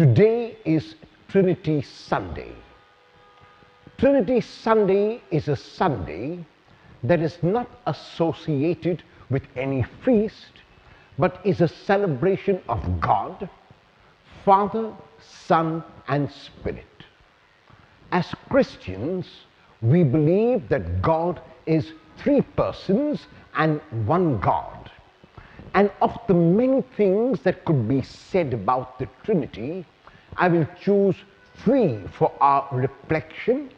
Today is Trinity Sunday. Trinity Sunday is a Sunday that is not associated with any feast, but is a celebration of God, Father, Son, and Spirit. As Christians, we believe that God is three persons and one God. And of the many things that could be said about the Trinity, I will choose three for our reflection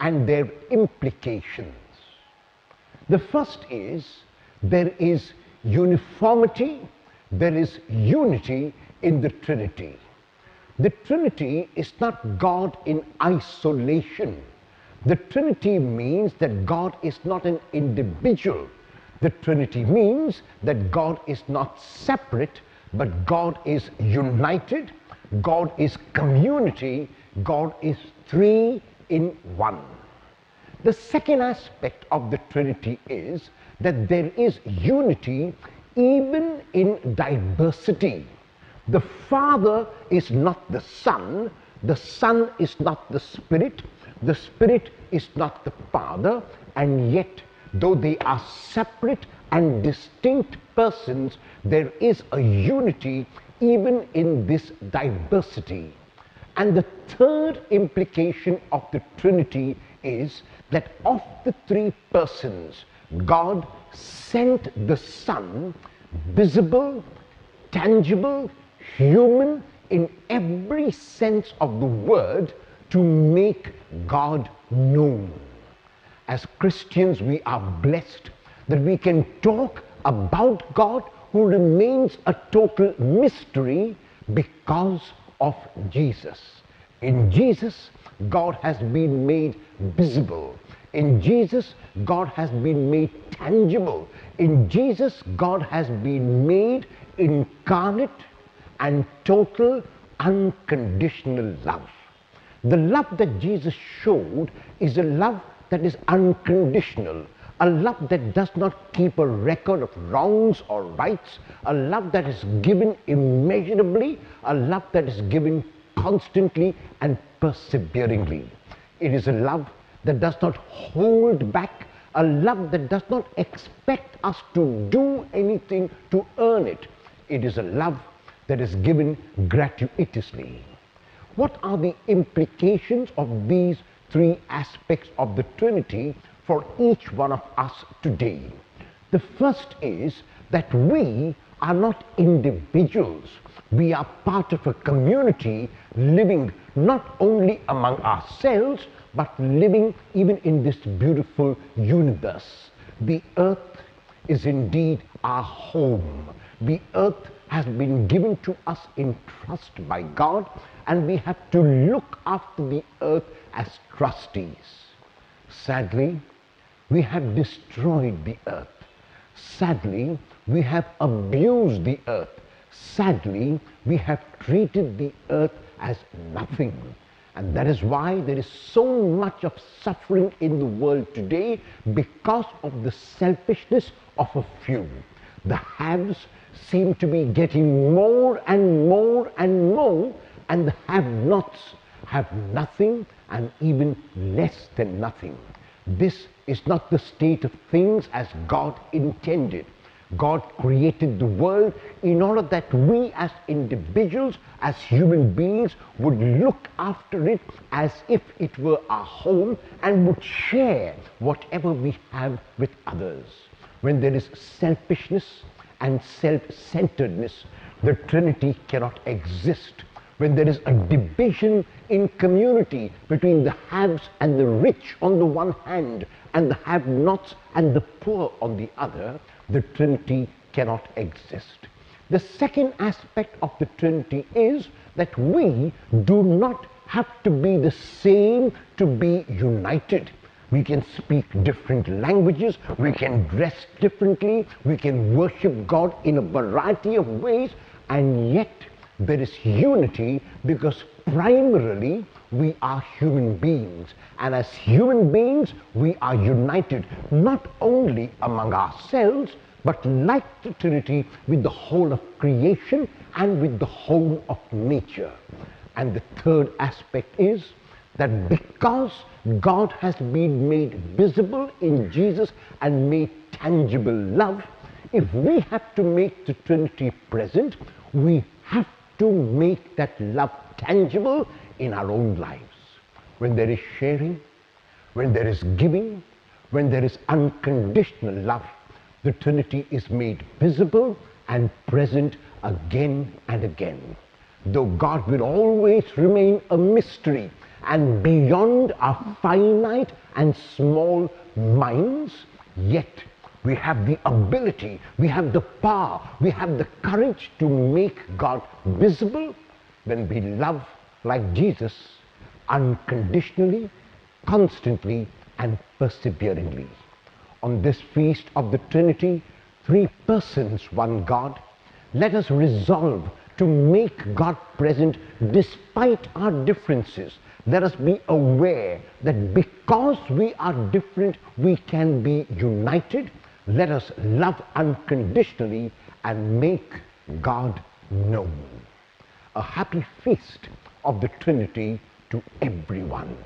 and their implications. The first is there is uniformity, there is unity in the Trinity. The Trinity is not God in isolation. The Trinity means that God is not an individual. The Trinity means that God is not separate, but God is united, God is community, God is three in one. The second aspect of the Trinity is that there is unity even in diversity. The Father is not the Son, the Son is not the Spirit, the Spirit is not the Father, and yet, though they are separate and distinct persons, there is a unity even in this diversity. And the third implication of the Trinity is that of the three persons, God sent the Son, visible, tangible, human in every sense of the word, to make God known. As Christians, we are blessed that we can talk about God who remains a total mystery because of Jesus. In Jesus, God has been made visible. In Jesus, God has been made tangible. In Jesus, God has been made incarnate and total unconditional love. The love that Jesus showed is a love that is unconditional, a love that does not keep a record of wrongs or rights, a love that is given immeasurably, a love that is given constantly and perseveringly. It is a love that does not hold back, a love that does not expect us to do anything to earn it. It is a love that is given gratuitously. What are the implications of these three aspects of the Trinity for each one of us today? The first is that we are not individuals. We are part of a community living not only among ourselves, but living even in this beautiful universe. The earth is indeed our home. The earth has been given to us in trust by God, and we have to look after the earth as trustees. Sadly, we have destroyed the earth. Sadly, we have abused the earth. Sadly, we have treated the earth as nothing. And that is why there is so much of suffering in the world today because of the selfishness of a few. The haves seem to be getting more and more and more, and the have nots have nothing and even less than nothing. This is not the state of things as God intended. God created the world in order that we as individuals, as human beings, would look after it as if it were our home and would share whatever we have with others. When there is selfishness and self-centeredness, the Trinity cannot exist. When there is a division in community between the haves and the rich on the one hand and the have-nots and the poor on the other, the Trinity cannot exist. The second aspect of the Trinity is that we do not have to be the same to be united. We can speak different languages, we can dress differently, we can worship God in a variety of ways, and yet there is unity because primarily we are human beings. And as human beings, we are united not only among ourselves, but like the Trinity with the whole of creation and with the whole of nature. And the third aspect is that because God has been made visible in Jesus and made tangible love, if we have to make the Trinity present, we have to make that love tangible in our own lives. When there is sharing, when there is giving, when there is unconditional love, the Trinity is made visible and present again and again. Though God will always remain a mystery and beyond our finite and small minds, yet we have the ability, we have the power, we have the courage to make God visible when we love like Jesus unconditionally, constantly, and perseveringly. On this feast of the Trinity, three persons, one God, let us resolve to make God present despite our differences. Let us be aware that because we are different, we can be united. Let us love unconditionally and make God known. A happy feast of the Trinity to everyone.